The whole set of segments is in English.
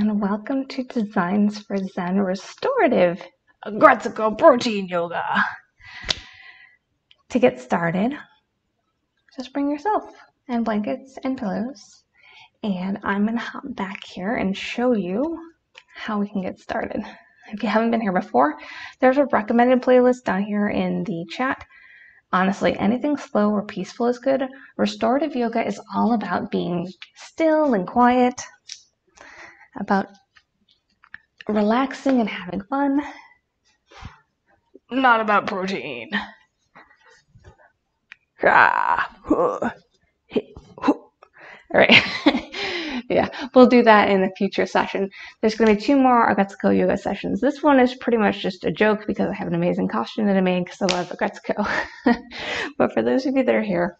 and welcome to Designs for Zen Restorative Aggretsuko Protein Yoga. To get started, just bring yourself and blankets and pillows, and I'm going to hop back here and show you how we can get started. If you haven't been here before, there's a recommended playlist down here in the chat. Honestly, anything slow or peaceful is good. Restorative yoga is all about being still and quiet, about relaxing and having fun, not about protein. Ah, All right. yeah, we'll do that in a future session. There's going to be two more Aggretsuko yoga sessions. This one is pretty much just a joke because I have an amazing costume that I made because I love Aggretsuko. but for those of you that are here,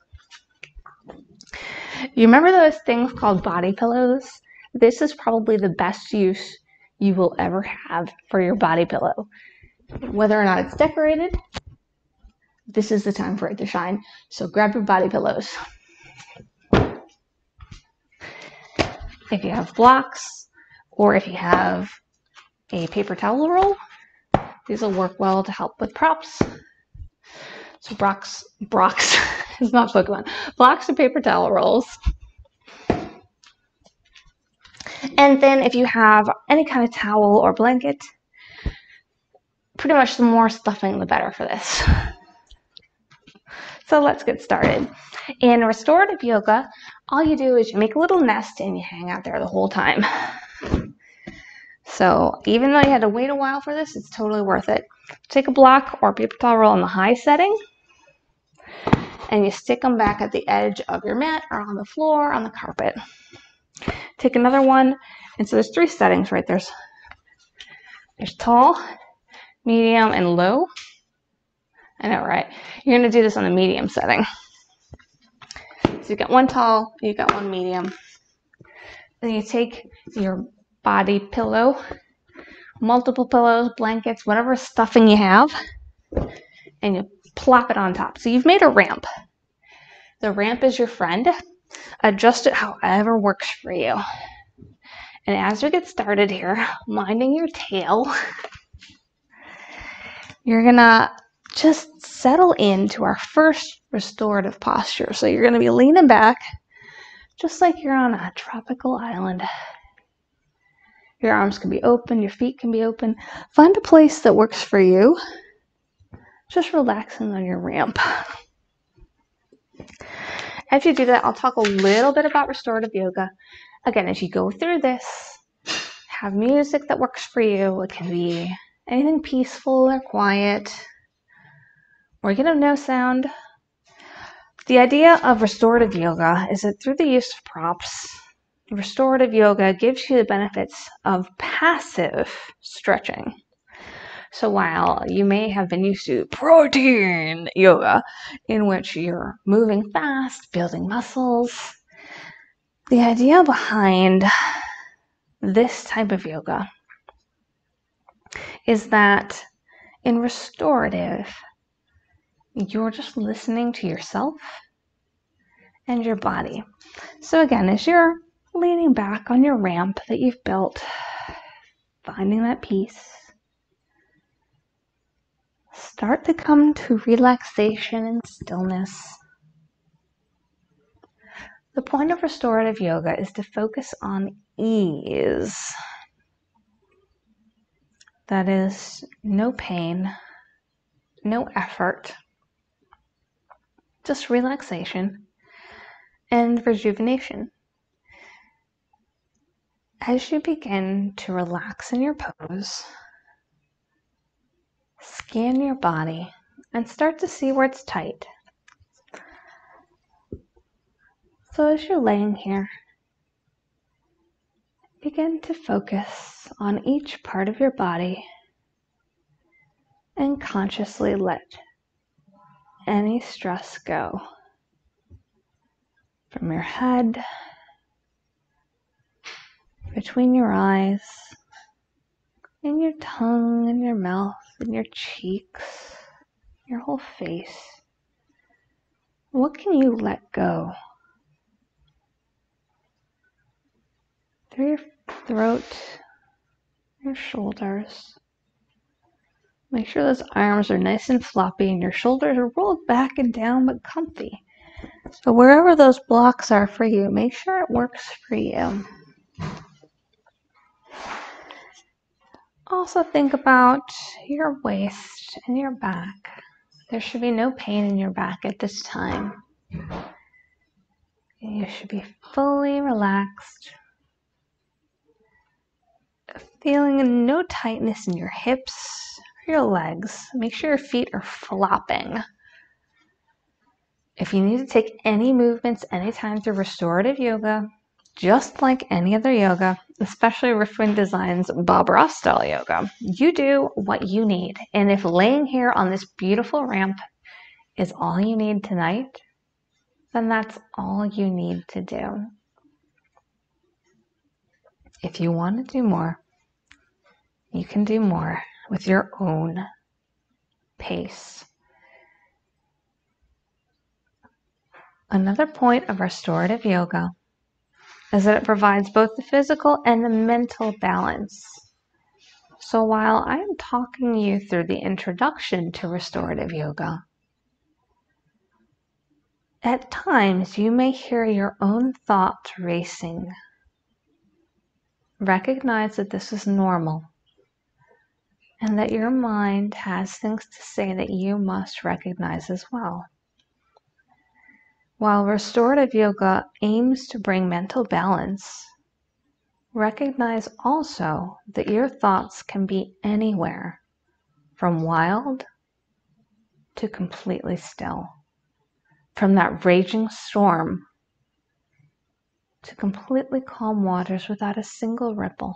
you remember those things called body pillows? This is probably the best use you will ever have for your body pillow. Whether or not it's decorated, this is the time for it to shine. So grab your body pillows. If you have blocks or if you have a paper towel roll, these will work well to help with props. So Brox, Brox is not Pokemon. Blocks of paper towel rolls. And then if you have any kind of towel or blanket, pretty much the more stuffing, the better for this. So let's get started. In restorative yoga, all you do is you make a little nest and you hang out there the whole time. So even though you had to wait a while for this, it's totally worth it. Take a block or paper towel roll on the high setting and you stick them back at the edge of your mat or on the floor, on the carpet. Take another one, and so there's three settings, right? There's there's tall, medium, and low. I know, right? You're gonna do this on the medium setting. So you got one tall, you got one medium. Then you take your body pillow, multiple pillows, blankets, whatever stuffing you have, and you plop it on top. So you've made a ramp. The ramp is your friend. Adjust it however works for you. And as we get started here, minding your tail, you're gonna just settle into our first restorative posture. So you're gonna be leaning back, just like you're on a tropical island. Your arms can be open, your feet can be open. Find a place that works for you. Just relaxing on your ramp. As you do that, I'll talk a little bit about restorative yoga. Again, as you go through this, have music that works for you. It can be anything peaceful or quiet, or you can have no sound. The idea of restorative yoga is that through the use of props, restorative yoga gives you the benefits of passive stretching. So while you may have been used to protein yoga, in which you're moving fast, building muscles, the idea behind this type of yoga is that in restorative, you're just listening to yourself and your body. So again, as you're leaning back on your ramp that you've built, finding that peace, start to come to relaxation and stillness. The point of restorative yoga is to focus on ease. That is no pain, no effort, just relaxation and rejuvenation. As you begin to relax in your pose, Scan your body and start to see where it's tight. So as you're laying here, begin to focus on each part of your body and consciously let any stress go from your head, between your eyes, in your tongue and your mouth and your cheeks, your whole face. What can you let go? Through your throat, your shoulders. Make sure those arms are nice and floppy and your shoulders are rolled back and down but comfy. So wherever those blocks are for you, make sure it works for you. Also think about your waist and your back. There should be no pain in your back at this time. You should be fully relaxed, feeling no tightness in your hips or your legs. Make sure your feet are flopping. If you need to take any movements anytime through restorative yoga, just like any other yoga, especially Riftwing Designs Bob Ross style yoga, you do what you need. And if laying here on this beautiful ramp is all you need tonight, then that's all you need to do. If you want to do more, you can do more with your own pace. Another point of restorative yoga is that it provides both the physical and the mental balance. So while I am talking you through the introduction to restorative yoga, at times you may hear your own thoughts racing. Recognize that this is normal and that your mind has things to say that you must recognize as well. While restorative yoga aims to bring mental balance, recognize also that your thoughts can be anywhere from wild to completely still, from that raging storm to completely calm waters without a single ripple.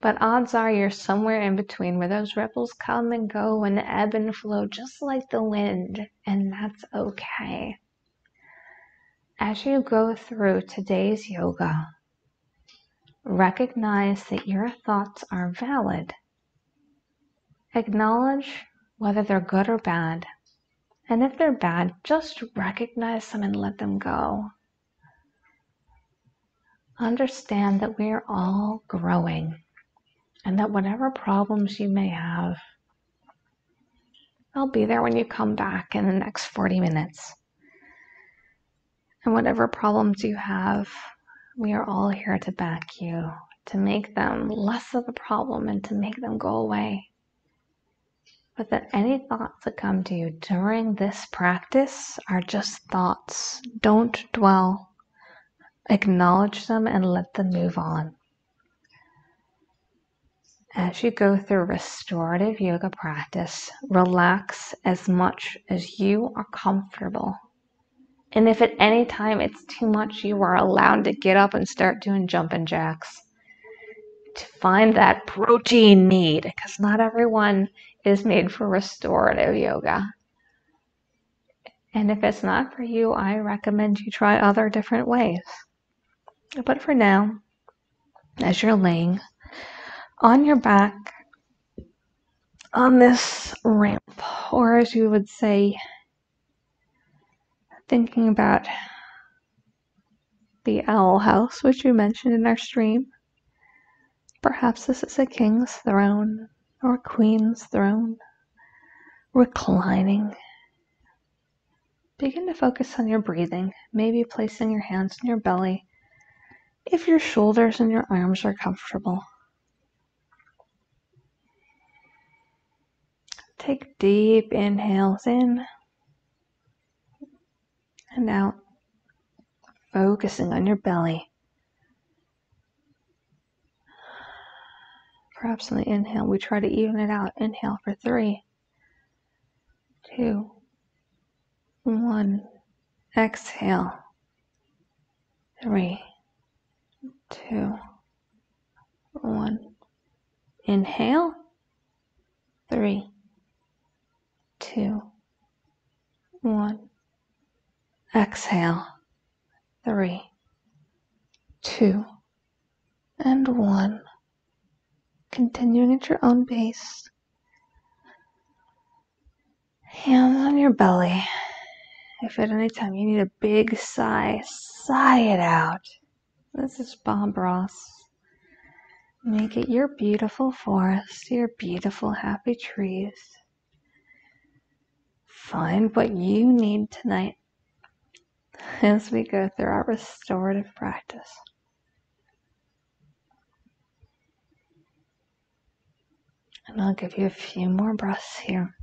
But odds are you're somewhere in between where those ripples come and go and ebb and flow just like the wind, and that's okay. As you go through today's yoga, recognize that your thoughts are valid. Acknowledge whether they're good or bad. And if they're bad, just recognize them and let them go. Understand that we are all growing and that whatever problems you may have, I'll be there when you come back in the next 40 minutes. And whatever problems you have, we are all here to back you, to make them less of a problem and to make them go away. But that any thoughts that come to you during this practice are just thoughts. Don't dwell. Acknowledge them and let them move on. As you go through restorative yoga practice, relax as much as you are comfortable. And if at any time it's too much, you are allowed to get up and start doing jumping jacks to find that protein need because not everyone is made for restorative yoga. And if it's not for you, I recommend you try other different ways. But for now, as you're laying on your back on this ramp, or as you would say, thinking about the owl house, which you mentioned in our stream. Perhaps this is a king's throne or queen's throne, reclining. Begin to focus on your breathing, maybe placing your hands on your belly if your shoulders and your arms are comfortable. Take deep inhales in and out, focusing on your belly. Perhaps on the inhale, we try to even it out. Inhale for three, two, one. Exhale, three, two, one. Inhale, three, two, one. Exhale. Three, two, and one. Continuing at your own pace. Hands on your belly. If at any time you need a big sigh, sigh it out. This is Bob Ross. Make it your beautiful forest, your beautiful happy trees. Find what you need tonight as we go through our restorative practice. And I'll give you a few more breaths here.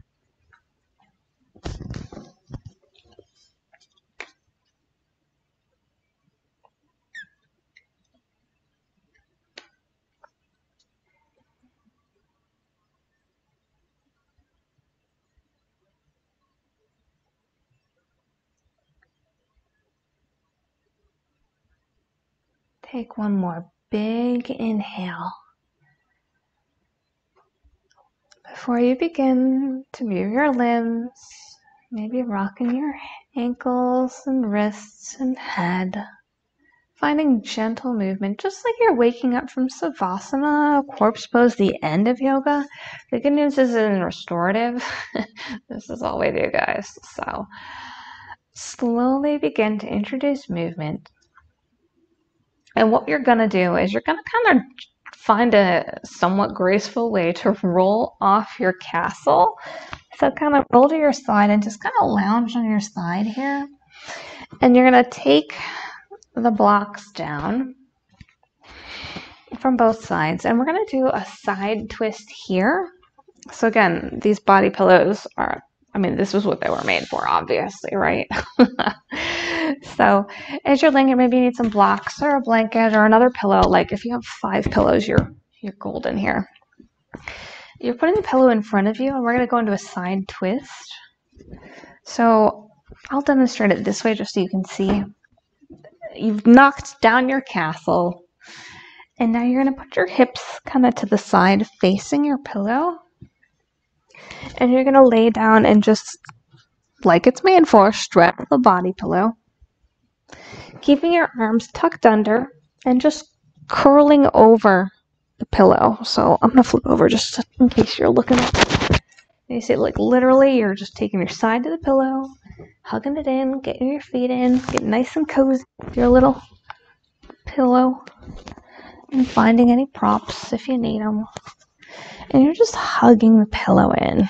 Take one more big inhale. Before you begin to move your limbs, maybe rocking your ankles and wrists and head, finding gentle movement, just like you're waking up from Savasana, corpse pose, the end of yoga. The good news is in restorative, this is all we do, guys. So slowly begin to introduce movement and what you're going to do is you're going to kind of find a somewhat graceful way to roll off your castle. So kind of roll to your side and just kind of lounge on your side here. And you're going to take the blocks down from both sides. And we're going to do a side twist here. So again, these body pillows are, I mean, this was what they were made for, obviously, right? so as you're laying here, maybe you need some blocks or a blanket or another pillow. Like if you have five pillows, you're you're golden here. You're putting the pillow in front of you, and we're going to go into a side twist. So I'll demonstrate it this way just so you can see. You've knocked down your castle, and now you're going to put your hips kind of to the side facing your pillow. And you're going to lay down and just, like it's made for, stretch the body pillow keeping your arms tucked under and just curling over the pillow. So I'm to flip over just in case you're looking at You see, like literally, you're just taking your side to the pillow, hugging it in, getting your feet in, getting nice and cozy with your little pillow, and finding any props if you need them. And you're just hugging the pillow in.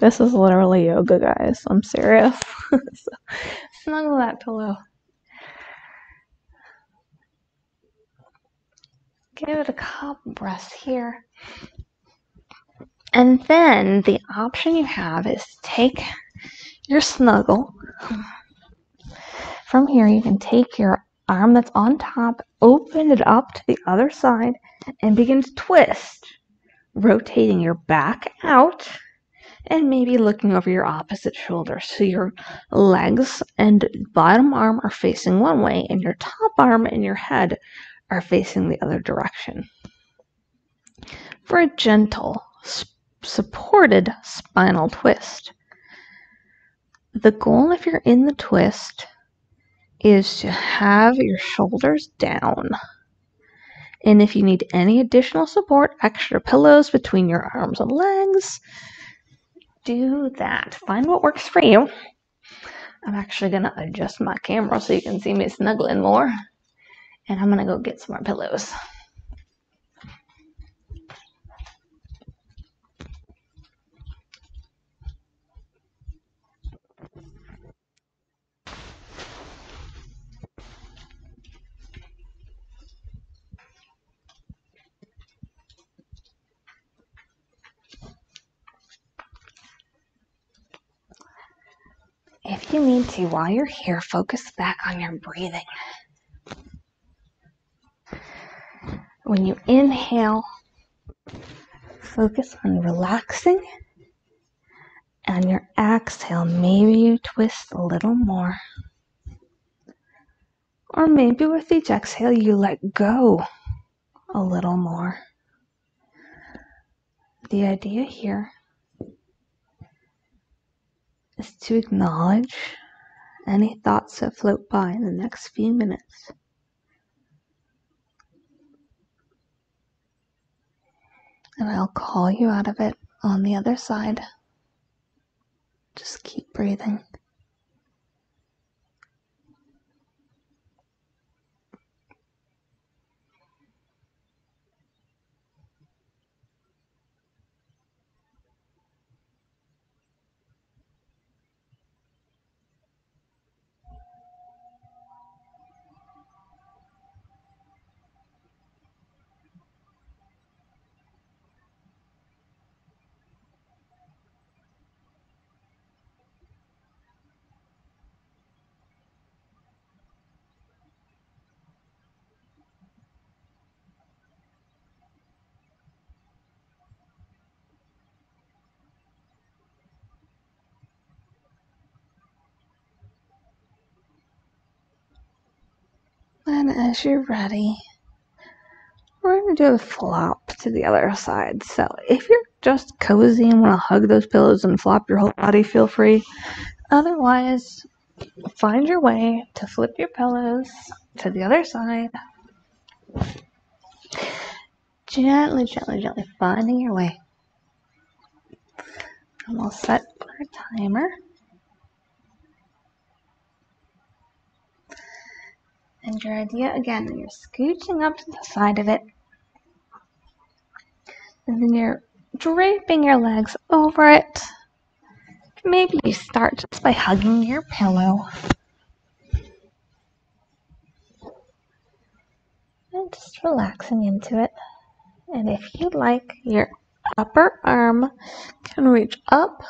This is literally yoga, guys. I'm serious. so, snuggle that pillow. Give it a couple breaths here. And then the option you have is take your snuggle. From here, you can take your arm that's on top, open it up to the other side, and begin to twist, rotating your back out and maybe looking over your opposite shoulder. So your legs and bottom arm are facing one way, and your top arm and your head are facing the other direction. For a gentle, supported spinal twist. The goal, if you're in the twist, is to have your shoulders down. And if you need any additional support, extra pillows between your arms and legs, do that. Find what works for you. I'm actually going to adjust my camera so you can see me snuggling more. And I'm going to go get some more pillows. If you need to, while you're here, focus back on your breathing. When you inhale, focus on relaxing. And your exhale, maybe you twist a little more. Or maybe with each exhale, you let go a little more. The idea here is to acknowledge any thoughts that float by in the next few minutes. And I'll call you out of it on the other side. Just keep breathing. As you're ready, we're going to do a flop to the other side. So if you're just cozy and want to hug those pillows and flop your whole body, feel free. Otherwise, find your way to flip your pillows to the other side. Gently, gently, gently finding your way. And we'll set our timer. And your idea again, you're scooching up to the side of it. And then you're draping your legs over it. Maybe you start just by hugging your pillow. And just relaxing into it. And if you like, your upper arm can reach up,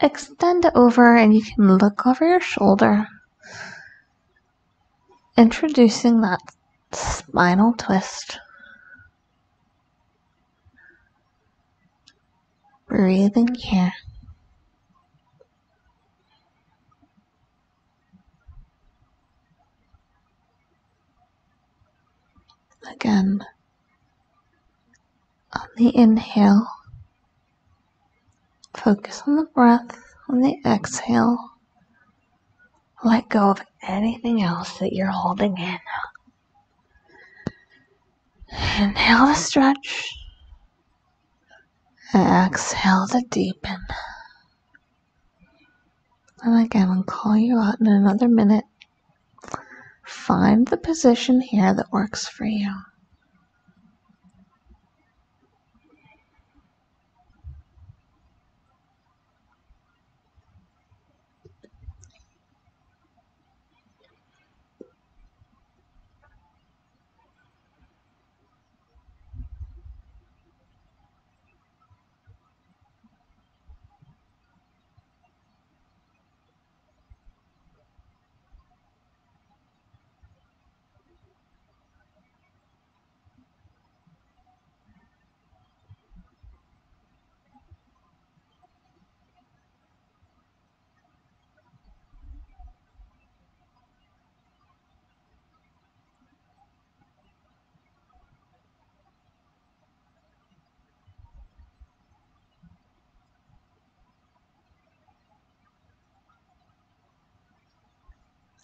extend it over, and you can look over your shoulder Introducing that spinal twist. Breathing here. Again, on the inhale, focus on the breath, on the exhale. Let go of anything else that you're holding in. Inhale to stretch. Exhale to deepen. And again, I'll call you out in another minute. Find the position here that works for you.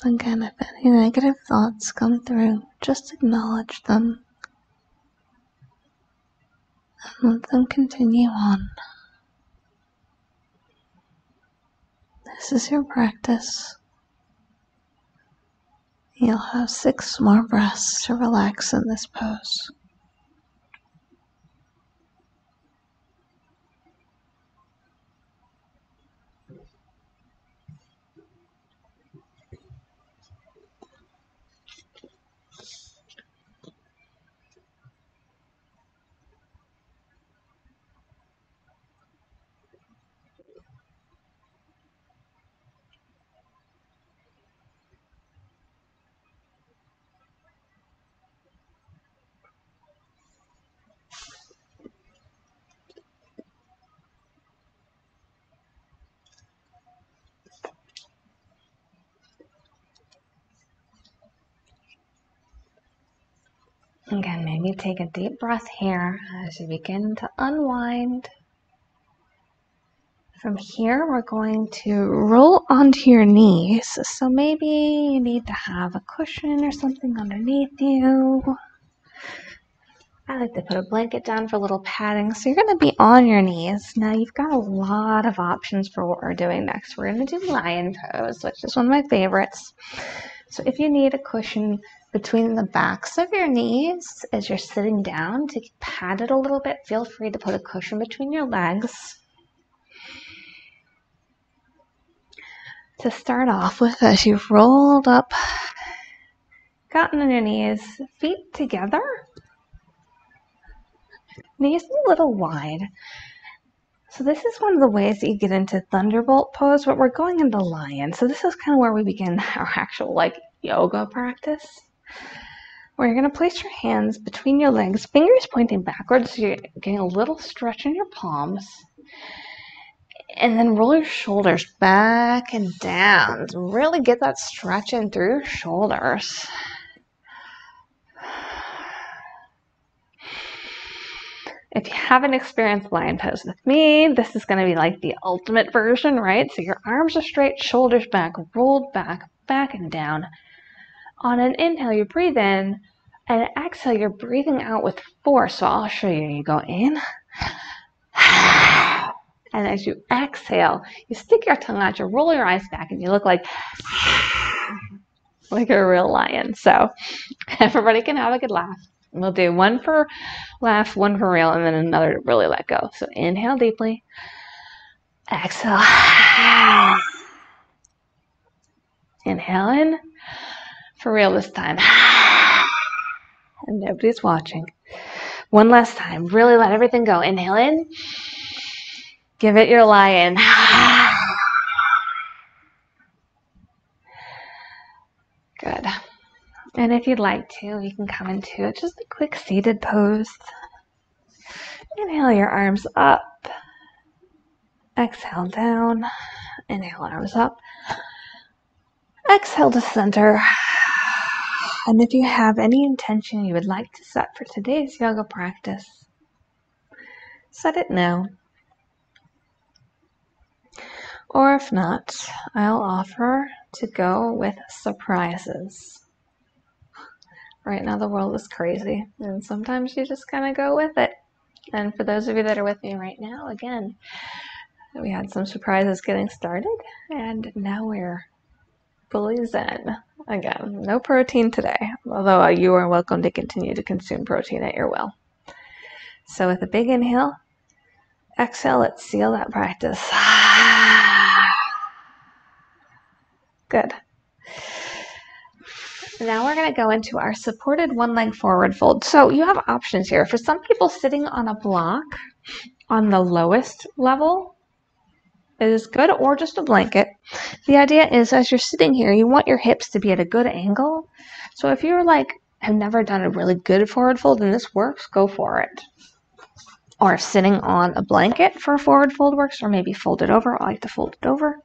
Again, if any negative thoughts come through, just acknowledge them and let them continue on. This is your practice. You'll have six more breaths to relax in this pose. Again, maybe take a deep breath here as you begin to unwind. From here, we're going to roll onto your knees. So maybe you need to have a cushion or something underneath you. I like to put a blanket down for a little padding. So you're going to be on your knees. Now you've got a lot of options for what we're doing next. We're going to do lion pose, which is one of my favorites. So if you need a cushion, between the backs of your knees as you're sitting down to pad it a little bit. Feel free to put a cushion between your legs. To start off with, as you've rolled up, gotten on your knees, feet together, knees a little wide. So this is one of the ways that you get into thunderbolt pose, but we're going into lion. So this is kind of where we begin our actual like yoga practice where you're going to place your hands between your legs, fingers pointing backwards, so you're getting a little stretch in your palms. And then roll your shoulders back and down. Really get that stretch in through your shoulders. If you haven't experienced lion pose with me, this is going to be like the ultimate version, right? So your arms are straight, shoulders back, rolled back, back and down. On an inhale, you breathe in, and exhale, you're breathing out with force. So I'll show you. You go in, and as you exhale, you stick your tongue out, you roll your eyes back, and you look like like a real lion. So everybody can have a good laugh. We'll do one for laugh, one for real, and then another to really let go. So inhale deeply. Exhale. Inhale in. For real this time. And nobody's watching. One last time. Really let everything go. Inhale in. Give it your lion. Good. And if you'd like to, you can come into just a quick seated pose. Inhale your arms up. Exhale down. Inhale arms up. Exhale to center. And if you have any intention you would like to set for today's yoga practice, set it now. Or if not, I'll offer to go with surprises. Right now, the world is crazy, and sometimes you just kind of go with it. And for those of you that are with me right now, again, we had some surprises getting started, and now we're fully zen. Again, no protein today, although uh, you are welcome to continue to consume protein at your will. So, with a big inhale, exhale, let's seal that practice. Good. Now we're going to go into our supported one leg forward fold. So you have options here. For some people, sitting on a block on the lowest level is good, or just a blanket. The idea is as you're sitting here, you want your hips to be at a good angle. So if you're like, have never done a really good forward fold and this works, go for it. Or sitting on a blanket for a forward fold works, or maybe fold it over. I like to fold it over.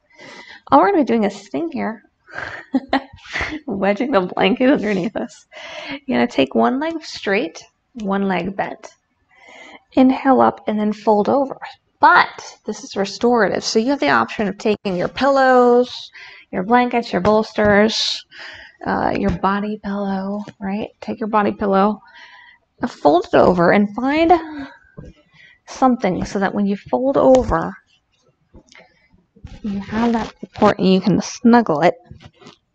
All we're going to be doing is sitting here wedging the blanket underneath us. You're going to take one leg straight, one leg bent. Inhale up and then fold over. But this is restorative. So you have the option of taking your pillows, your blankets, your bolsters, uh, your body pillow, right? Take your body pillow, fold it over, and find something so that when you fold over, you have that support and you can snuggle it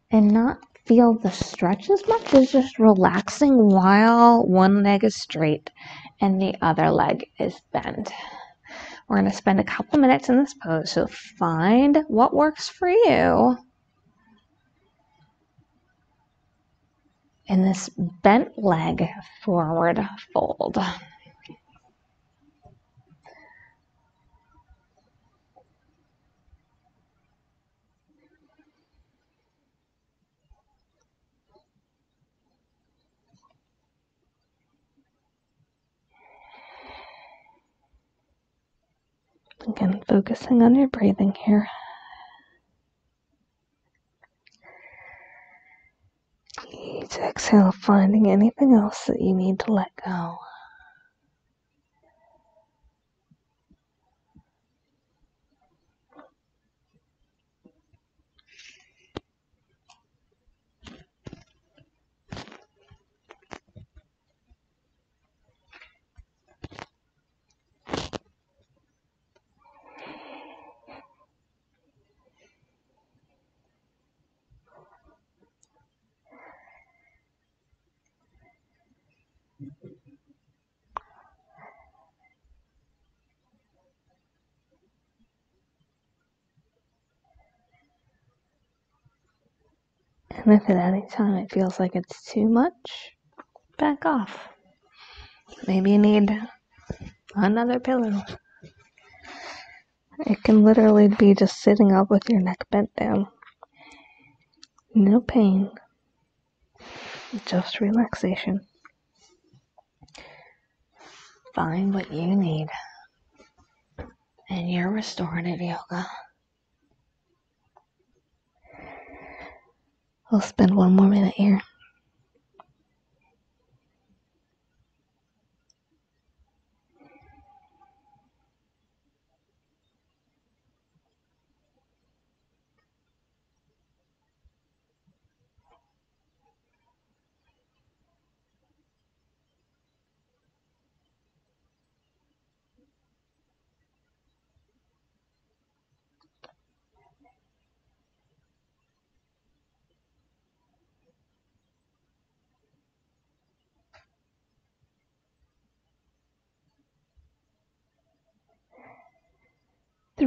and not feel the stretch as much as just relaxing while one leg is straight and the other leg is bent. We're going to spend a couple minutes in this pose, so find what works for you. In this bent leg forward fold. Again, focusing on your breathing here. Each exhale, finding anything else that you need to let go. And if at any time it feels like it's too much, back off. Maybe you need another pillow. It can literally be just sitting up with your neck bent down. No pain, just relaxation. Find what you need in your restorative yoga. I'll spend one more minute here.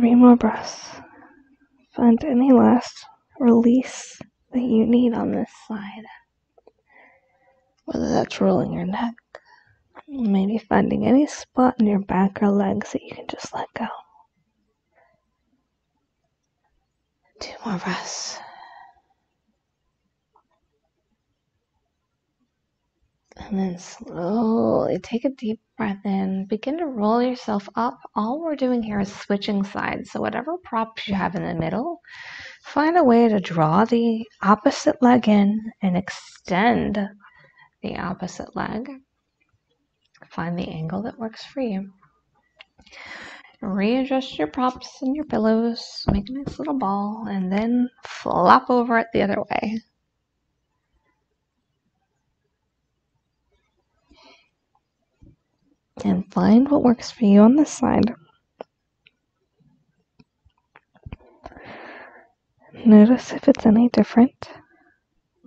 Three more breaths. Find any last release that you need on this side. Whether that's rolling your neck, maybe finding any spot in your back or legs that you can just let go. Two more breaths. And then slowly take a deep breath in. Begin to roll yourself up. All we're doing here is switching sides. So, whatever props you have in the middle, find a way to draw the opposite leg in and extend the opposite leg. Find the angle that works for you. Readjust your props and your pillows, make a nice little ball, and then flop over it the other way. And find what works for you on this side. Notice if it's any different,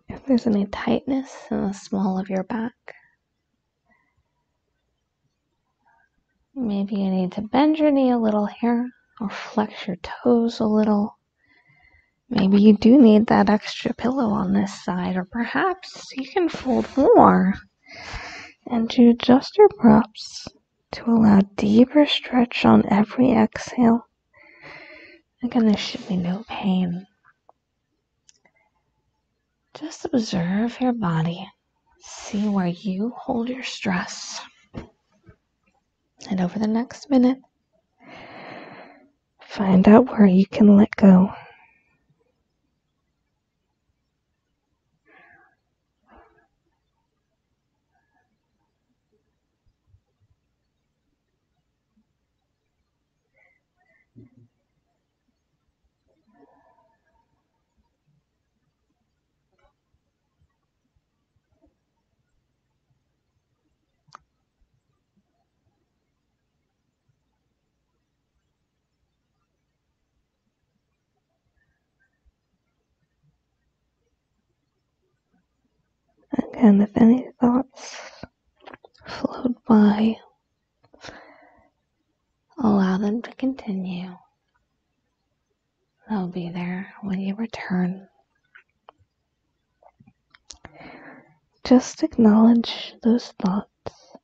if there's any tightness in the small of your back. Maybe you need to bend your knee a little here or flex your toes a little. Maybe you do need that extra pillow on this side, or perhaps you can fold more and to adjust your props to allow deeper stretch on every exhale. Again, there should be no pain. Just observe your body. See where you hold your stress. And over the next minute, find out where you can let go. And if any thoughts float by, allow them to continue. They'll be there when you return. Just acknowledge those thoughts.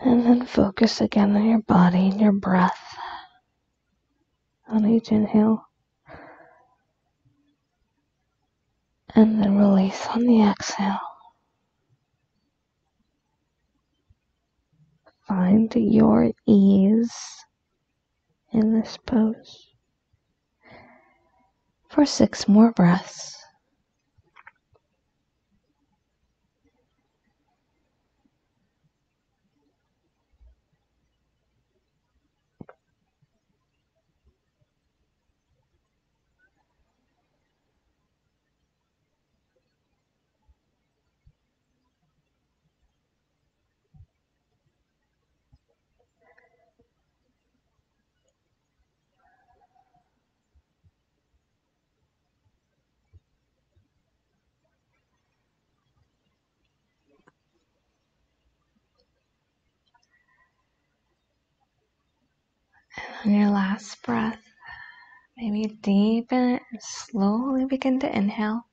And then focus again on your body and your breath. On each inhale and then release on the exhale. Find your ease in this pose for six more breaths. On your last breath, maybe deepen it and slowly begin to inhale.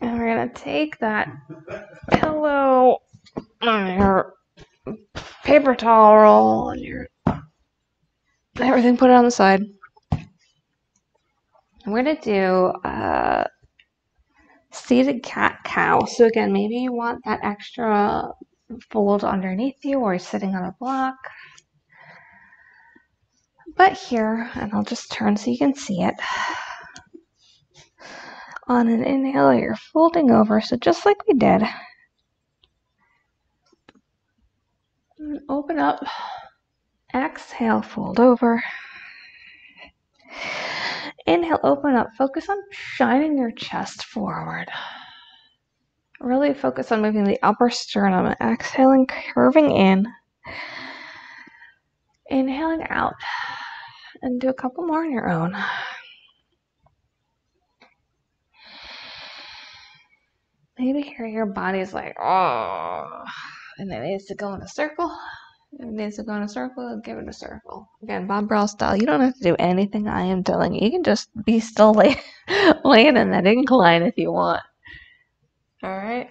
And we're going to take that pillow on your paper towel roll and your everything, put it on the side. We're going to do seated cat cow. So again, maybe you want that extra fold underneath you or sitting on a block. But here, and I'll just turn so you can see it. On an inhale, you're folding over, so just like we did. Open up. Exhale, fold over. Inhale, open up. Focus on shining your chest forward. Really focus on moving the upper sternum. Exhaling, curving in. Inhaling out. And do a couple more on your own. Maybe here your body's like, oh, And it needs to go in a circle. It needs to go in a circle, give it a circle. Again, Bob Ross style. You don't have to do anything I am telling you. You can just be still lay, laying in that incline if you want. All right.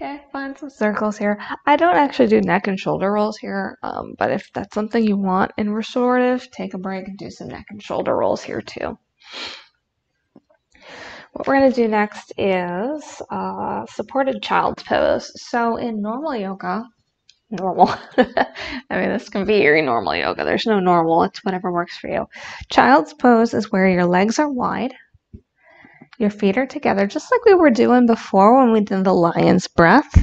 Okay, find some circles here. I don't actually do neck and shoulder rolls here, um, but if that's something you want in restorative, take a break and do some neck and shoulder rolls here too. What we're going to do next is uh, supported child's pose. So in normal yoga, normal, I mean, this can be your normal yoga. There's no normal, it's whatever works for you. Child's pose is where your legs are wide your feet are together, just like we were doing before when we did the lion's breath.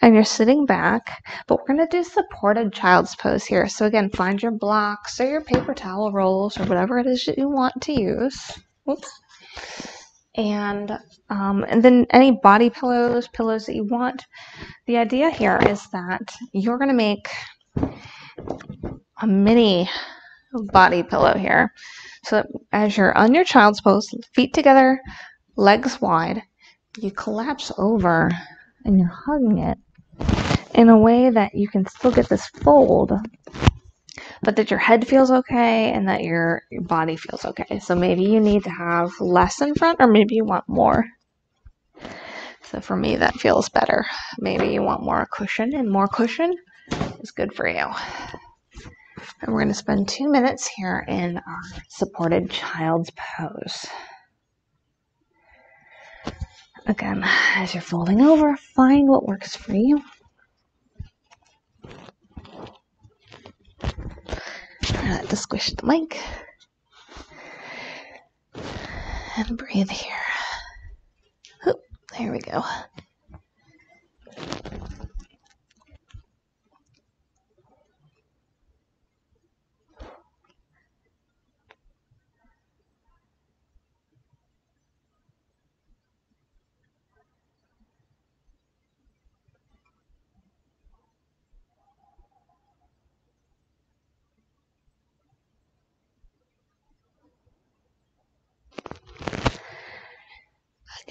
And you're sitting back, but we're going to do supported child's pose here. So again, find your blocks or your paper towel rolls or whatever it is that you want to use. Oops. And, um, and then any body pillows, pillows that you want. The idea here is that you're going to make a mini body pillow here. So as you're on your child's pose, feet together, legs wide, you collapse over and you're hugging it in a way that you can still get this fold, but that your head feels okay and that your, your body feels okay. So maybe you need to have less in front, or maybe you want more. So for me, that feels better. Maybe you want more cushion, and more cushion is good for you. And we're going to spend two minutes here in our supported child's pose. Again, as you're folding over, find what works for you. Try not to squish the mic. And breathe here. Oop, there we go.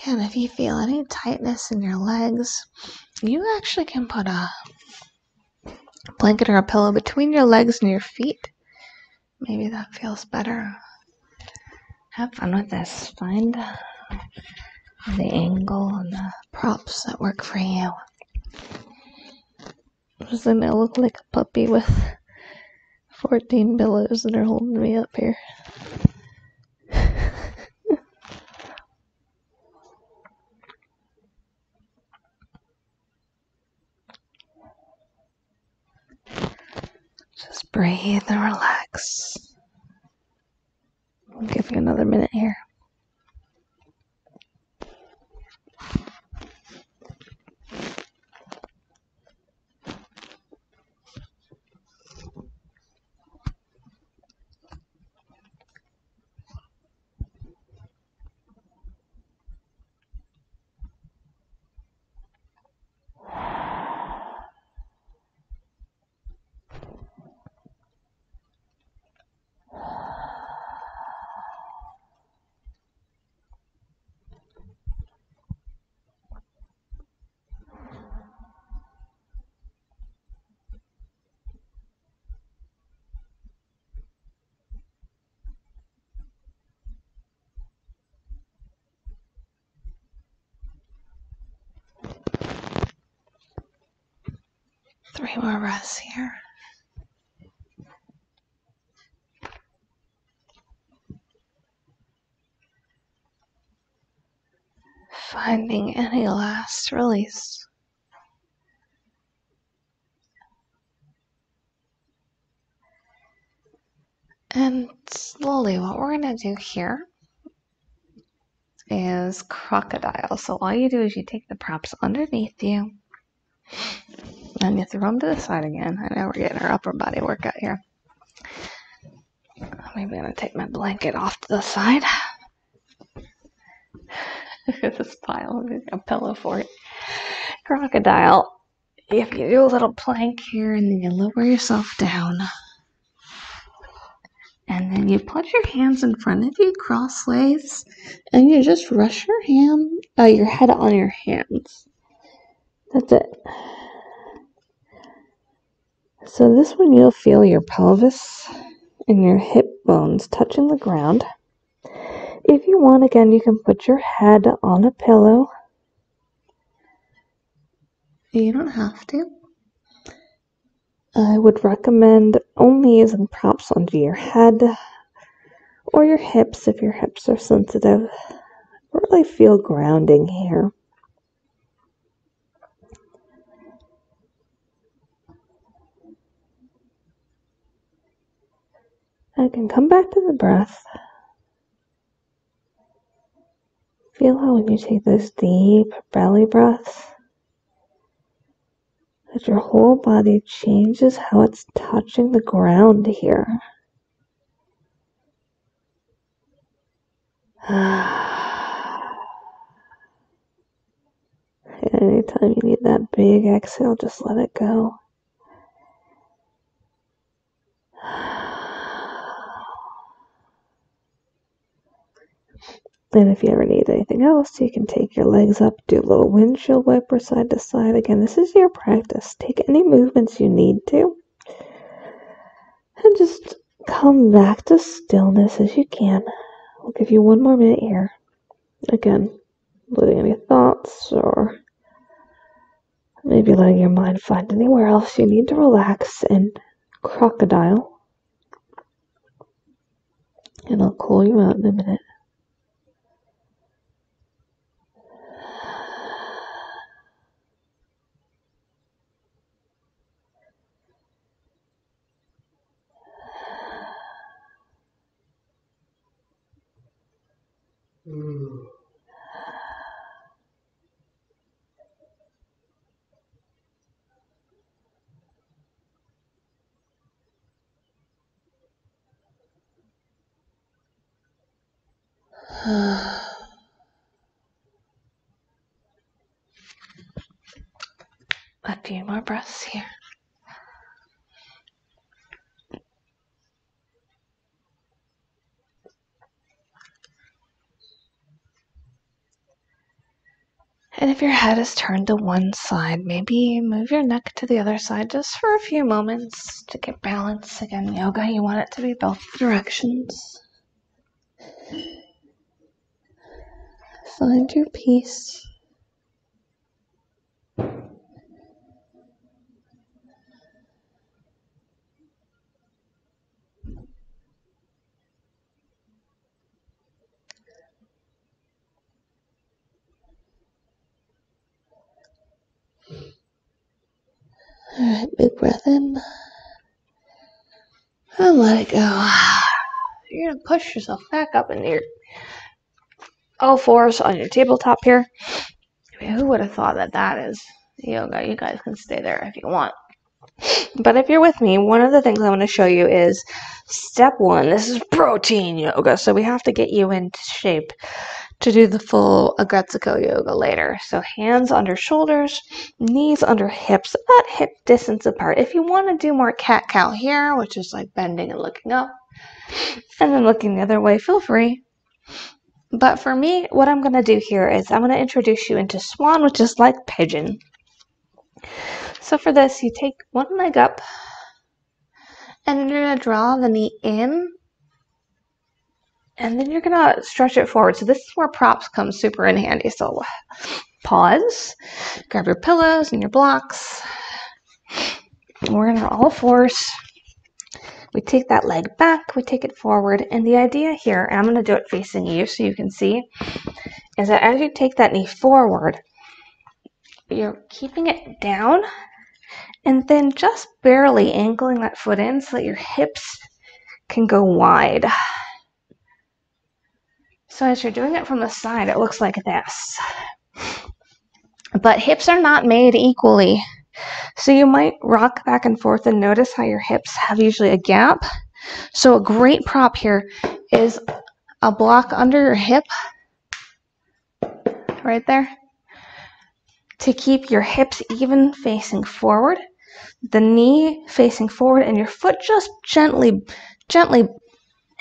And if you feel any tightness in your legs, you actually can put a blanket or a pillow between your legs and your feet. Maybe that feels better. Have fun with this. Find the angle and the props that work for you. Doesn't it look like a puppy with 14 pillows that are holding me up here? Breathe and relax. I'll give you another minute here. Three more breaths here. Finding any last release. And slowly, what we're going to do here is crocodile. So all you do is you take the props underneath you and you throw them to the side again. I know we're getting our upper body workout here. Maybe I'm going to take my blanket off to the side. this pile, a pillow for it. Crocodile. If you do a little plank here and then you lower yourself down. And then you put your hands in front of you crossways and you just rest your hand, uh, your head on your hands. That's it. So this one you'll feel your pelvis and your hip bones touching the ground. If you want, again, you can put your head on a pillow. You don't have to. I would recommend only using props under your head or your hips if your hips are sensitive. Really feel grounding here. I can come back to the breath. Feel how when you take those deep belly breaths, that your whole body changes how it's touching the ground here. Anytime you need that big exhale, just let it go. And if you ever need anything else, you can take your legs up, do a little windshield wiper side to side. Again, this is your practice. Take any movements you need to. And just come back to stillness as you can. I'll give you one more minute here. Again, letting any thoughts or maybe letting your mind find anywhere else you need to relax in crocodile. And I'll call you out in a minute. A few more breaths here. And if your head is turned to one side, maybe move your neck to the other side just for a few moments to get balance. Again, yoga, you want it to be both directions. Find your peace. All right, big breath in. And let it go. You're going to push yourself back up into your all fours on your tabletop here. I mean, who would have thought that that is yoga? You guys can stay there if you want. But if you're with me, one of the things I want to show you is step one. This is protein yoga, so we have to get you into shape to do the full Aggretsuko yoga later. So hands under shoulders, knees under hips, about hip distance apart. If you want to do more cat cow here, which is like bending and looking up, and then looking the other way, feel free. But for me, what I'm going to do here is I'm going to introduce you into swan, which is like pigeon. So for this, you take one leg up, and you're going to draw the knee in and then you're gonna stretch it forward. So this is where props come super in handy. So pause, grab your pillows and your blocks. We're gonna all fours. We take that leg back, we take it forward, and the idea here, I'm gonna do it facing you so you can see, is that as you take that knee forward, you're keeping it down and then just barely angling that foot in so that your hips can go wide. So as you're doing it from the side, it looks like this. But hips are not made equally. So you might rock back and forth and notice how your hips have usually a gap. So a great prop here is a block under your hip, right there, to keep your hips even facing forward, the knee facing forward, and your foot just gently, gently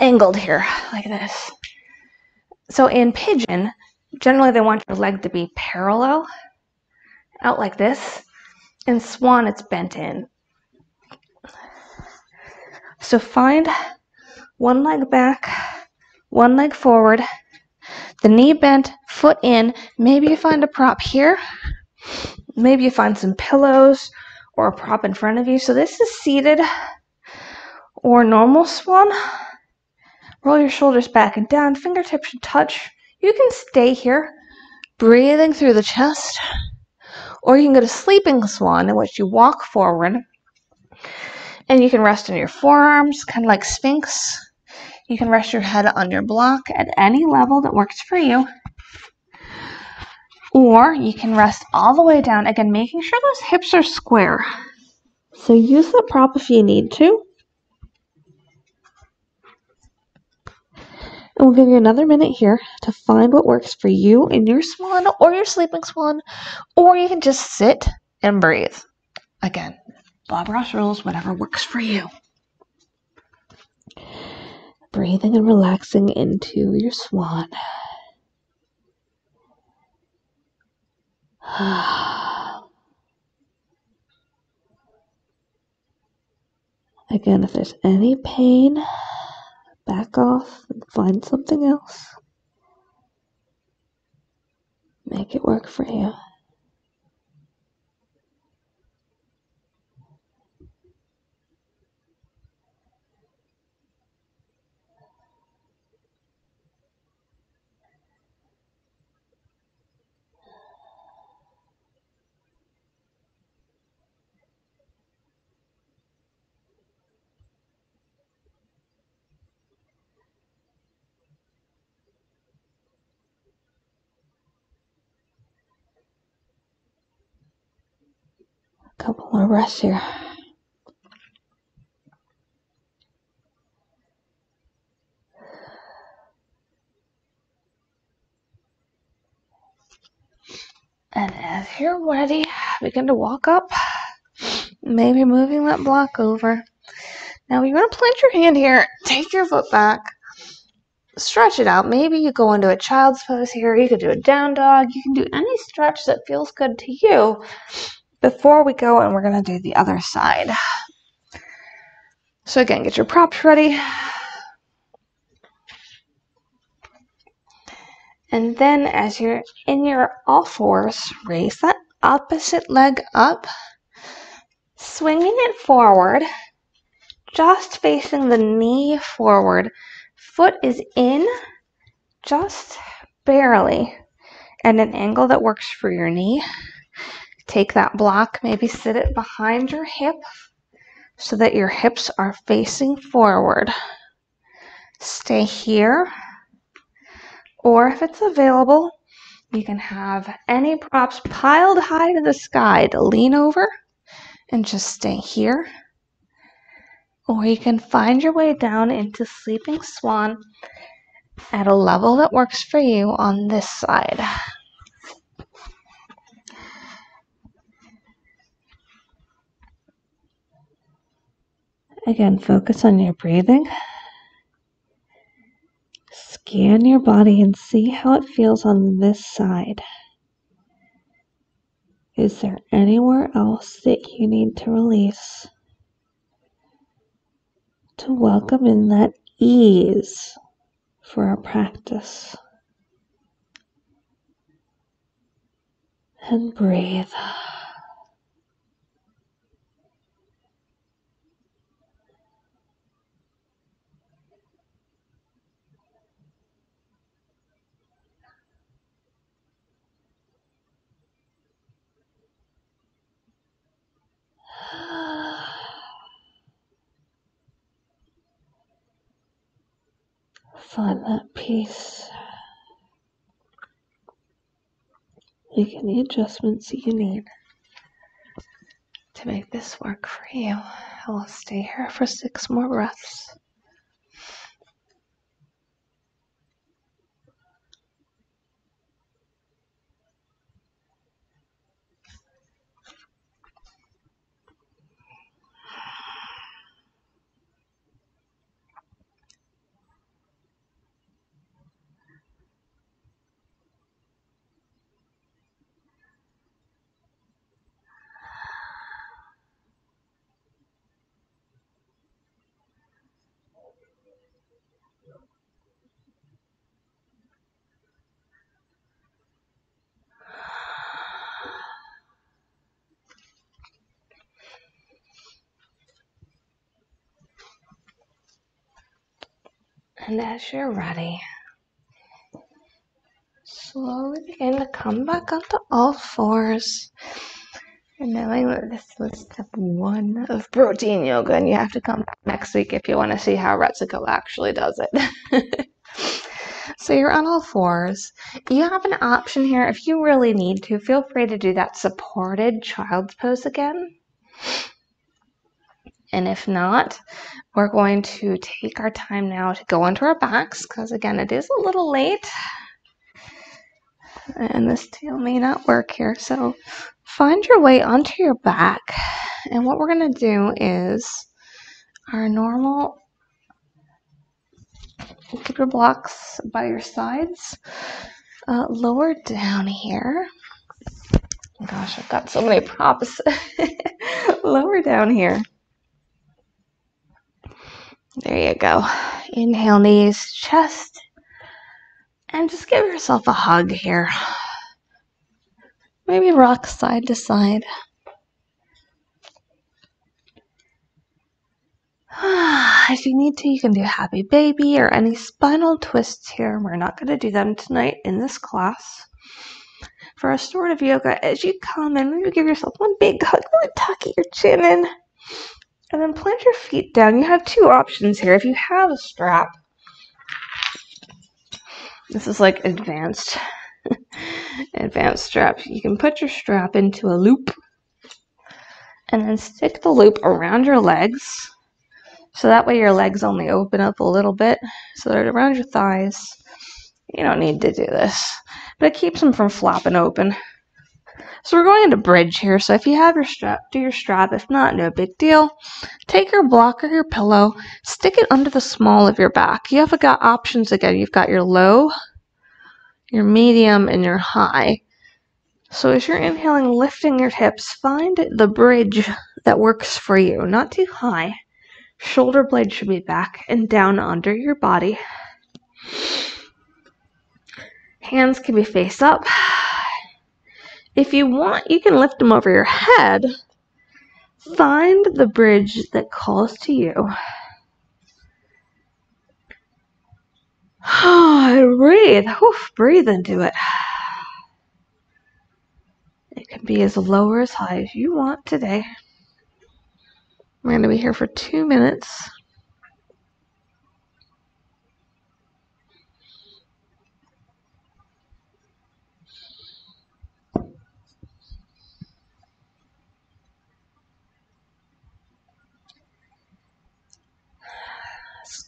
angled here, like this. So in pigeon, generally they want your leg to be parallel, out like this. In swan, it's bent in. So find one leg back, one leg forward, the knee bent, foot in. Maybe you find a prop here. Maybe you find some pillows or a prop in front of you. So this is seated or normal swan. Roll your shoulders back and down, fingertips should touch. You can stay here, breathing through the chest, or you can go to sleeping swan, in which you walk forward and you can rest on your forearms, kind of like Sphinx. You can rest your head on your block at any level that works for you. Or you can rest all the way down, again, making sure those hips are square. So use the prop if you need to. And we'll give you another minute here to find what works for you in your swan or your sleeping swan, or you can just sit and breathe. Again, Bob Ross rules, whatever works for you. Breathing and relaxing into your swan. Again, if there's any pain, back off and find something else. Make it work for you. Couple more breaths here. And as you're ready, begin to walk up, maybe moving that block over. Now you're going to plant your hand here, take your foot back, stretch it out. Maybe you go into a child's pose here. You could do a down dog. You can do any stretch that feels good to you before we go and we're going to do the other side. So again, get your props ready. And then as you're in your all fours, raise that opposite leg up, swinging it forward, just facing the knee forward. Foot is in, just barely, at an angle that works for your knee. Take that block, maybe sit it behind your hip so that your hips are facing forward. Stay here, or if it's available, you can have any props piled high to the sky to lean over and just stay here. Or you can find your way down into sleeping swan at a level that works for you on this side. Again, focus on your breathing. Scan your body and see how it feels on this side. Is there anywhere else that you need to release? To welcome in that ease for our practice. And breathe. Find that peace. Make any adjustments you need to make this work for you. I will stay here for six more breaths. And as you're ready, slowly begin to come back onto all fours. And knowing that this was step one of protein yoga, and you have to come back next week if you want to see how Retsuko actually does it. so you're on all fours. You have an option here if you really need to. Feel free to do that supported child's pose again. And if not, we're going to take our time now to go onto our backs because, again, it is a little late. And this tail may not work here. So find your way onto your back. And what we're going to do is our normal keep your blocks by your sides. Uh, lower down here. Gosh, I've got so many props. lower down here. There you go. Inhale, knees, chest, and just give yourself a hug here. Maybe rock side to side. If you need to, you can do happy baby or any spinal twists here. We're not going to do them tonight in this class. For restorative yoga, as you come in, give yourself one big hug, really tuck your chin in. And then plant your feet down. You have two options here. If you have a strap, this is like advanced advanced strap. You can put your strap into a loop and then stick the loop around your legs. So that way your legs only open up a little bit. So that around your thighs. You don't need to do this. But it keeps them from flopping open. So we're going into bridge here. So if you have your strap, do your strap. If not, no big deal. Take your block or your pillow, stick it under the small of your back. You have got options again. You've got your low, your medium, and your high. So as you're inhaling, lifting your hips, find the bridge that works for you. Not too high. Shoulder blade should be back and down under your body. Hands can be face up. If you want, you can lift them over your head. Find the bridge that calls to you. breathe. Oof, breathe into it. It can be as low or as high as you want today. We're going to be here for two minutes.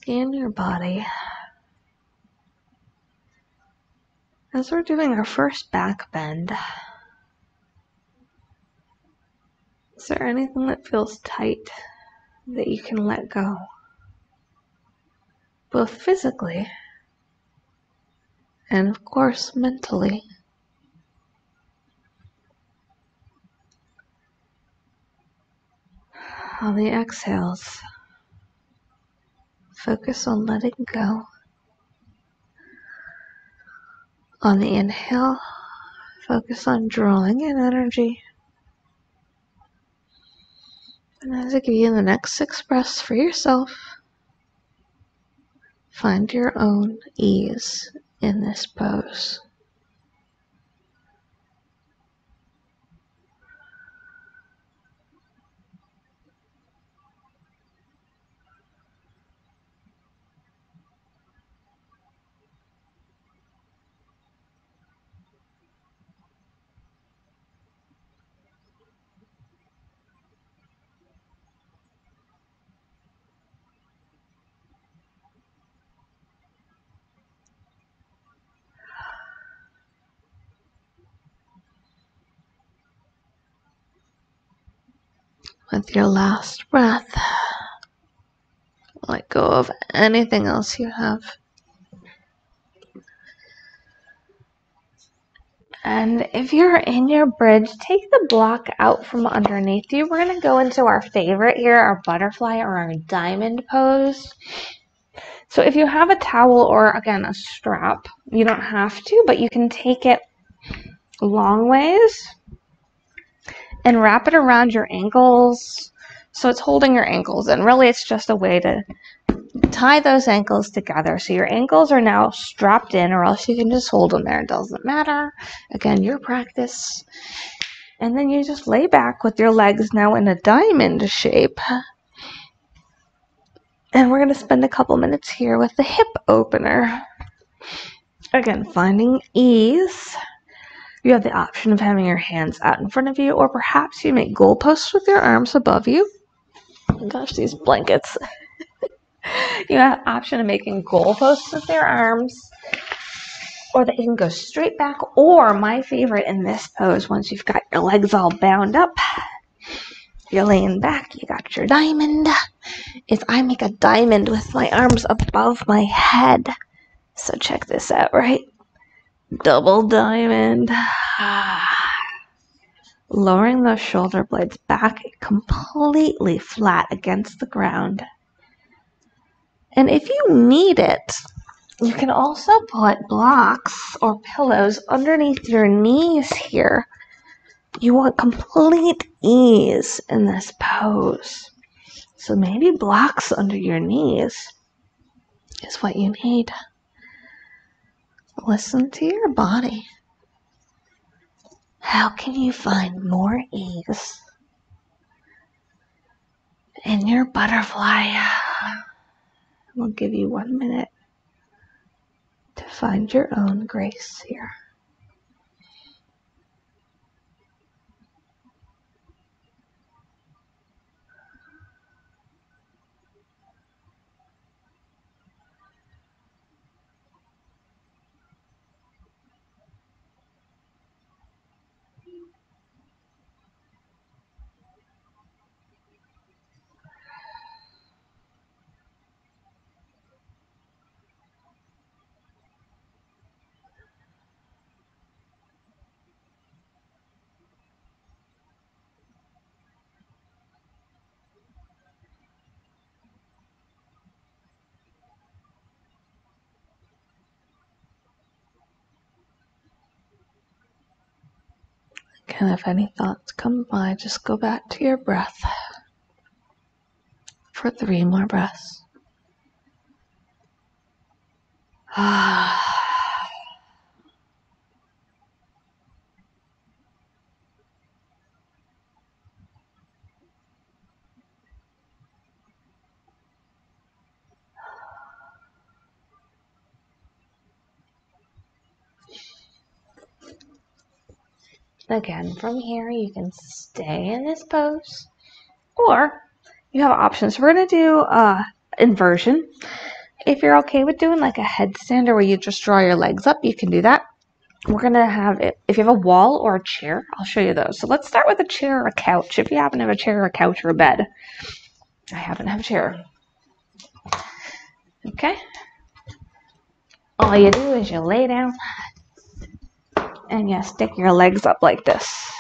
Scan your body. As we're doing our first back bend, is there anything that feels tight that you can let go? Both physically and, of course, mentally. On the exhales, Focus on letting go. On the inhale, focus on drawing in energy. And as I give you the next six breaths for yourself, find your own ease in this pose. With your last breath. Let go of anything else you have. And if you're in your bridge, take the block out from underneath you. We're going to go into our favorite here, our butterfly or our diamond pose. So if you have a towel or again a strap, you don't have to, but you can take it long ways and wrap it around your ankles. So it's holding your ankles and really it's just a way to tie those ankles together. So your ankles are now strapped in or else you can just hold them there. It doesn't matter. Again your practice. And then you just lay back with your legs now in a diamond shape. And we're going to spend a couple minutes here with the hip opener. Again finding ease you have the option of having your hands out in front of you, or perhaps you make goalposts with your arms above you. Oh gosh, these blankets. you have the option of making goalposts with your arms, or that you can go straight back, or my favorite in this pose, once you've got your legs all bound up, you're laying back, you got your diamond, is I make a diamond with my arms above my head. So check this out, right? Double diamond. Lowering the shoulder blades back completely flat against the ground. And if you need it, you can also put blocks or pillows underneath your knees here. You want complete ease in this pose. So maybe blocks under your knees is what you need. Listen to your body. How can you find more ease in your butterfly? We'll give you one minute to find your own grace here. And if any thoughts come by, just go back to your breath for three more breaths. Ah. Again, from here, you can stay in this pose, or you have options. We're going to do uh, inversion. If you're okay with doing like a headstand or where you just draw your legs up, you can do that. We're going to have it, if you have a wall or a chair, I'll show you those. So let's start with a chair or a couch. If you happen to have a chair or a couch or a bed, I happen to have a chair. Okay. All you do is you lay down and yeah, stick your legs up like this.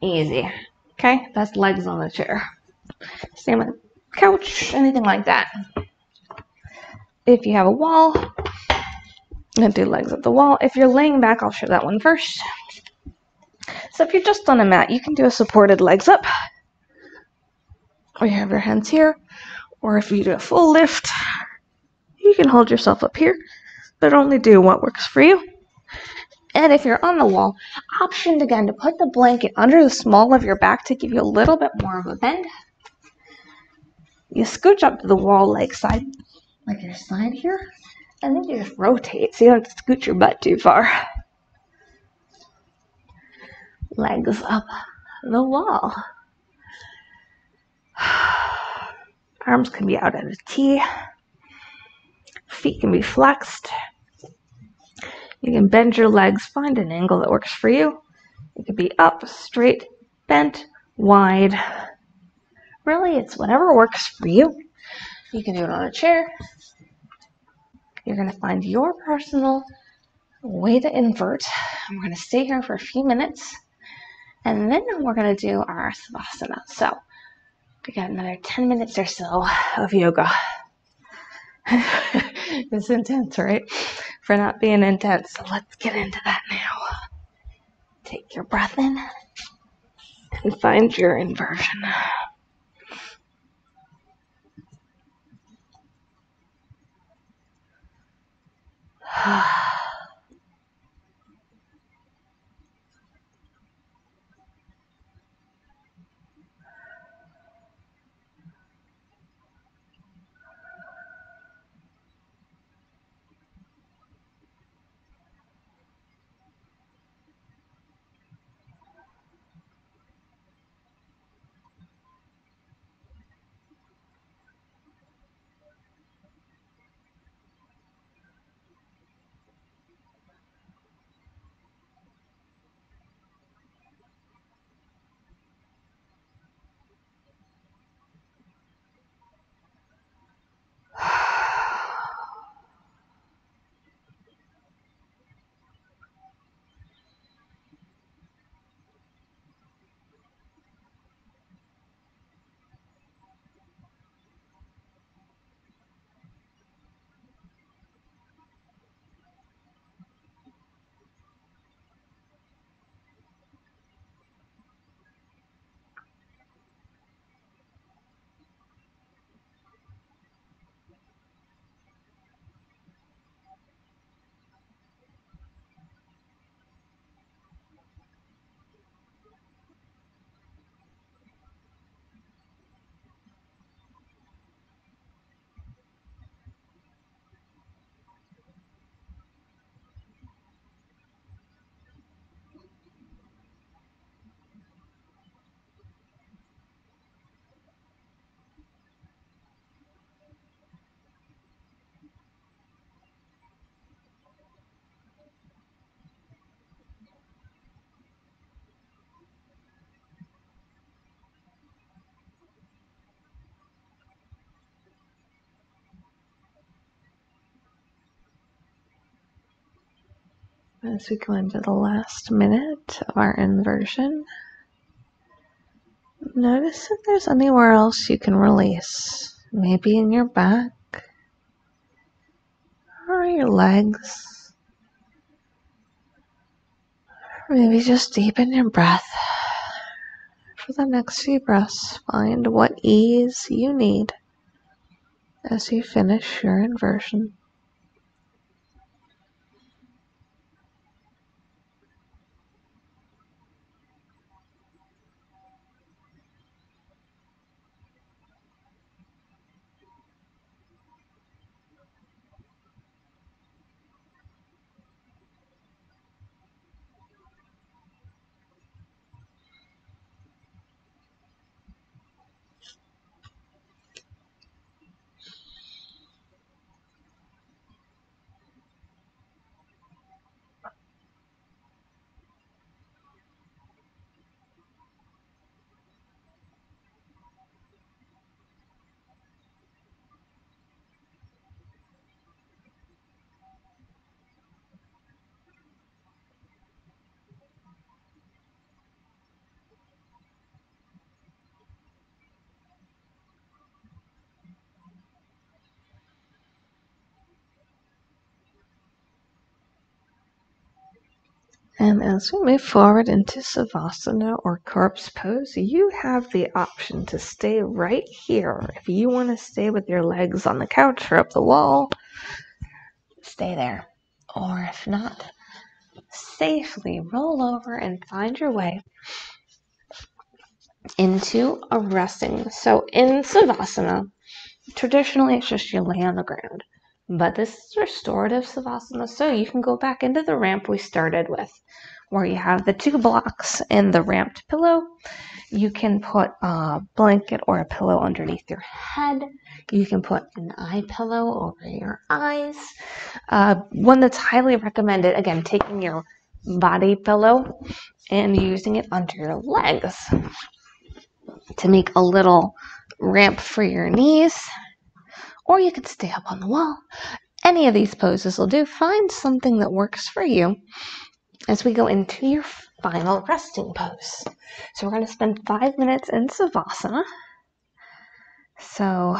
Easy. Okay, that's legs on the chair. Same with couch, anything like that. If you have a wall, and do legs at the wall. If you're laying back, I'll show that one first. So if you're just on a mat, you can do a supported legs up. Or you have your hands here. Or if you do a full lift, you can hold yourself up here, but only do what works for you. And if you're on the wall, optioned again to put the blanket under the small of your back to give you a little bit more of a bend. You scooch up to the wall like side, like your side here, and then you just rotate so you don't scoot your butt too far. Legs up the wall. Arms can be out at a T. Feet can be flexed. You can bend your legs, find an angle that works for you. It could be up, straight, bent, wide. Really, it's whatever works for you. You can do it on a chair. You're going to find your personal way to invert. I'm going to stay here for a few minutes and then we're going to do our Savasana. So we got another 10 minutes or so of yoga. it's intense, right? For not being intense. So let's get into that now. Take your breath in and find your inversion. As we go into the last minute of our inversion, notice if there's anywhere else you can release. Maybe in your back or your legs. maybe just deepen your breath. For the next few breaths, find what ease you need as you finish your inversion. And as we move forward into Savasana or corpse pose, you have the option to stay right here. If you want to stay with your legs on the couch or up the wall, stay there. Or if not, safely roll over and find your way into a resting. So in Savasana, traditionally it's just you lay on the ground. But this is restorative savasana, so you can go back into the ramp we started with, where you have the two blocks and the ramped pillow. You can put a blanket or a pillow underneath your head. You can put an eye pillow over your eyes. Uh, one that's highly recommended, again, taking your body pillow and using it under your legs to make a little ramp for your knees or you could stay up on the wall. Any of these poses will do. Find something that works for you as we go into your final resting pose. So we're going to spend five minutes in Savasana. So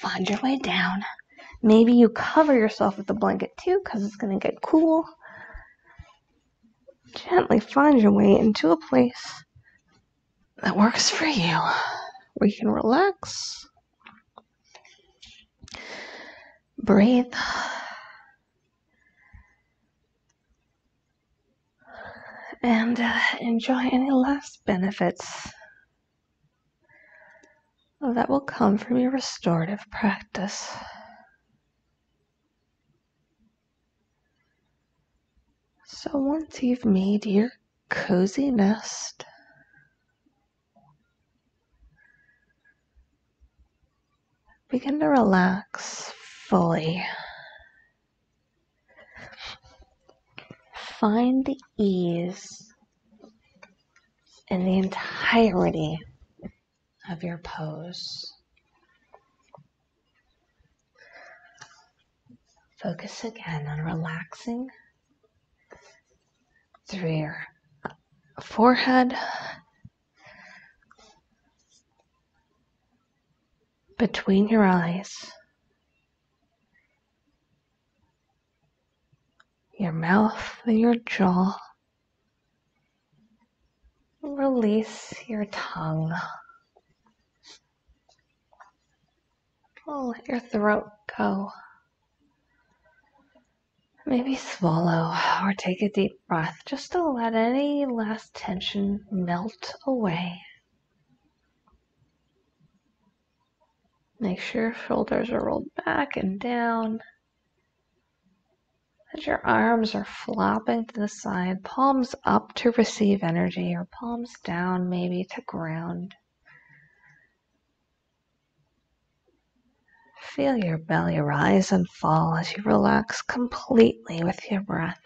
find your way down. Maybe you cover yourself with a blanket too because it's going to get cool. Gently find your way into a place that works for you where you can relax, breathe, and uh, enjoy any last benefits that will come from your restorative practice. So once you've made your cozy nest, begin to relax fully. Find the ease in the entirety of your pose. Focus again on relaxing through your forehead, between your eyes, your mouth, and your jaw. Release your tongue. Let your throat go. Maybe swallow or take a deep breath just to let any last tension melt away. Make sure your shoulders are rolled back and down. That your arms are flopping to the side, palms up to receive energy, or palms down maybe to ground. Feel your belly rise and fall as you relax completely with your breath.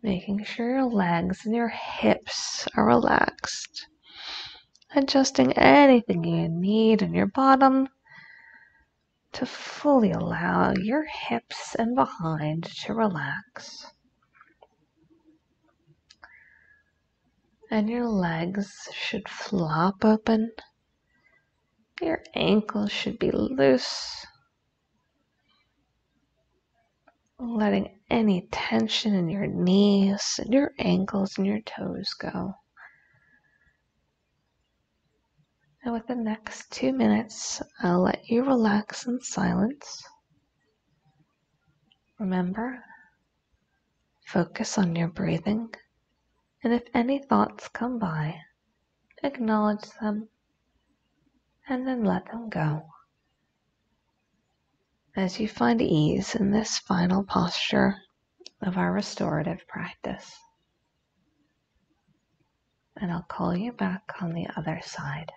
Making sure your legs and your hips are relaxed. Adjusting anything you need in your bottom to fully allow your hips and behind to relax. And your legs should flop open your ankles should be loose, letting any tension in your knees and your ankles and your toes go. And with the next two minutes, I'll let you relax in silence. Remember, focus on your breathing, and if any thoughts come by, acknowledge them and then let them go. As you find ease in this final posture of our restorative practice. And I'll call you back on the other side.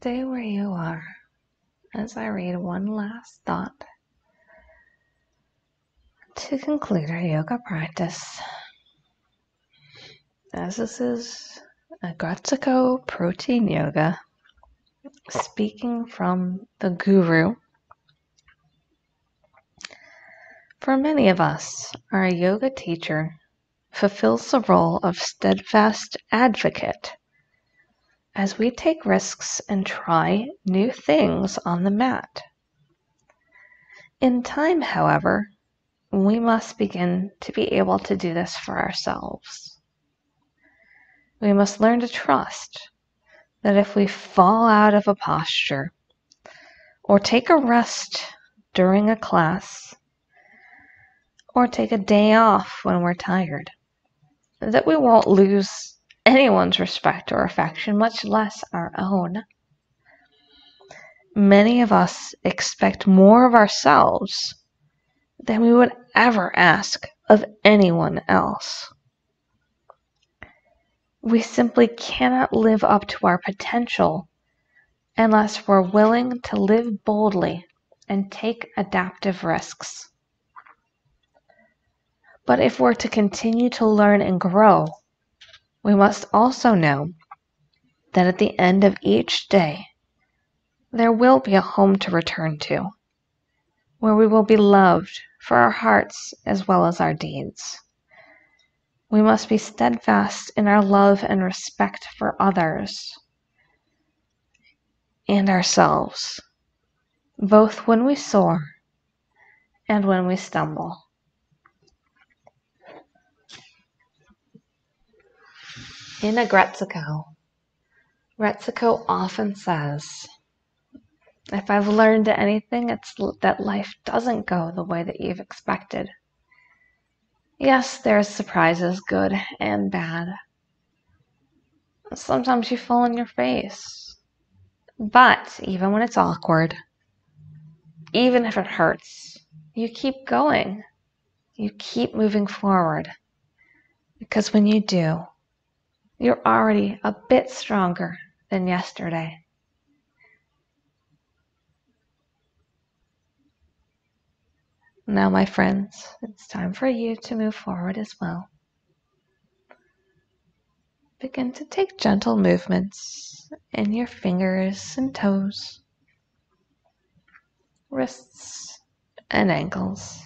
Stay where you are as I read one last thought. To conclude our yoga practice, as this is Aggretsuko protein yoga, speaking from the guru, for many of us, our yoga teacher fulfills the role of steadfast advocate as we take risks and try new things on the mat. In time, however, we must begin to be able to do this for ourselves. We must learn to trust that if we fall out of a posture or take a rest during a class or take a day off when we're tired, that we won't lose anyone's respect or affection, much less our own. Many of us expect more of ourselves than we would ever ask of anyone else. We simply cannot live up to our potential unless we're willing to live boldly and take adaptive risks. But if we're to continue to learn and grow, we must also know that at the end of each day, there will be a home to return to, where we will be loved for our hearts as well as our deeds. We must be steadfast in our love and respect for others and ourselves, both when we soar and when we stumble. In a Gretsuko, Retsuko often says, if I've learned anything, it's that life doesn't go the way that you've expected. Yes, there's surprises, good and bad. Sometimes you fall on your face. But even when it's awkward, even if it hurts, you keep going. You keep moving forward. Because when you do, you're already a bit stronger than yesterday. Now, my friends, it's time for you to move forward as well. Begin to take gentle movements in your fingers and toes, wrists and ankles.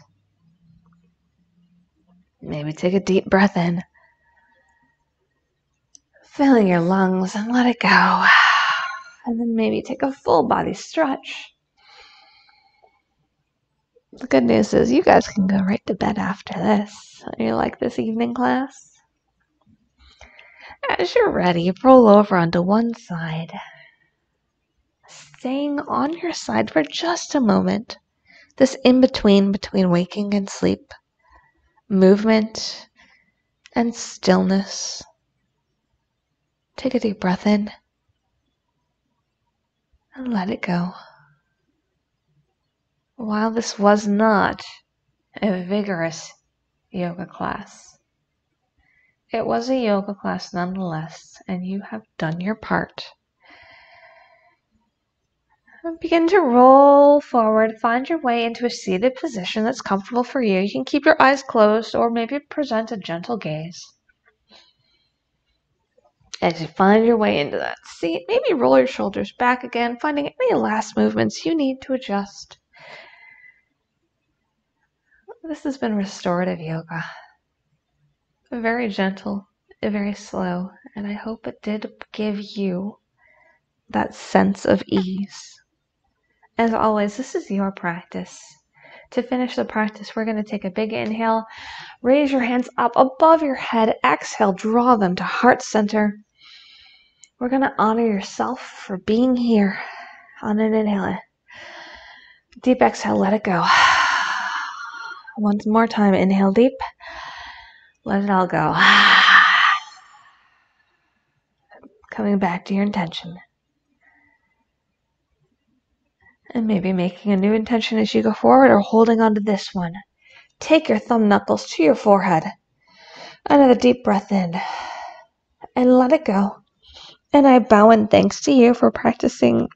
Maybe take a deep breath in Fill your lungs and let it go. And then maybe take a full body stretch. The good news is you guys can go right to bed after this. You like this evening class? As you're ready, roll over onto one side. Staying on your side for just a moment. This in between between waking and sleep. Movement and stillness Take a deep breath in and let it go. While this was not a vigorous yoga class, it was a yoga class nonetheless, and you have done your part. Begin to roll forward. Find your way into a seated position that's comfortable for you. You can keep your eyes closed or maybe present a gentle gaze. As you find your way into that seat, maybe roll your shoulders back again, finding any last movements you need to adjust. This has been restorative yoga. Very gentle, very slow, and I hope it did give you that sense of ease. As always, this is your practice. To finish the practice, we're going to take a big inhale. Raise your hands up above your head. Exhale, draw them to heart center. We're going to honor yourself for being here on an inhale. Deep exhale, let it go. Once more time, inhale deep. Let it all go. Coming back to your intention. And maybe making a new intention as you go forward or holding on to this one. Take your thumb knuckles to your forehead. Another deep breath in. And let it go. And I bow in thanks to you for practicing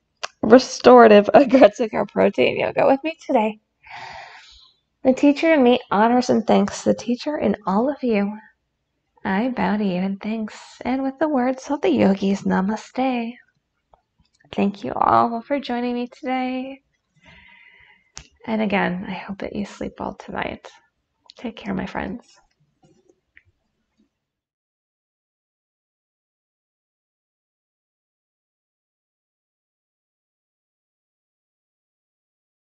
restorative Aggretsuko protein yoga with me today. The teacher in me honors and thanks the teacher in all of you. I bow to you in thanks and with the words of the yogis, namaste. Thank you all for joining me today. And again, I hope that you sleep well tonight. Take care, my friends.